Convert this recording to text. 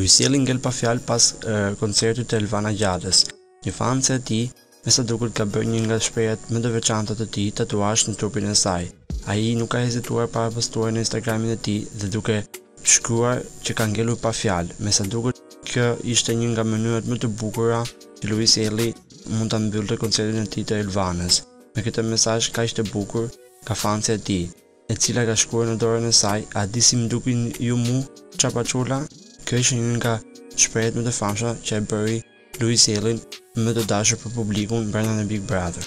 Luiz Ejlli ngel pa fjalë pas e, koncertit të Elvana Gjatës. Një fanse e tij, me sa duket ka bërë një nga shprehjet më të veçanta të tij tatuazh në trupin e saj. Ai nuk ka hezituar për ta postuar në Instagramin e tij dhe duke shkruar që ka ngelur pa fjalë. Me sa duket, kjo ishte një nga mënyrat më të bukura që Luiz Ejlli mund ta mbyllte koncertin e tij të Elvanës me këtë mesazh kaq të bukur nga fansja e tij, e cila ka shkruar në dorën e saj, A di si m'dukeni ju mu, çapaçula? Kjo ishte një nga shprehjet më të famshme që e bëri Luiz Ejllin më të dashur për publikun brenda në Big Brother.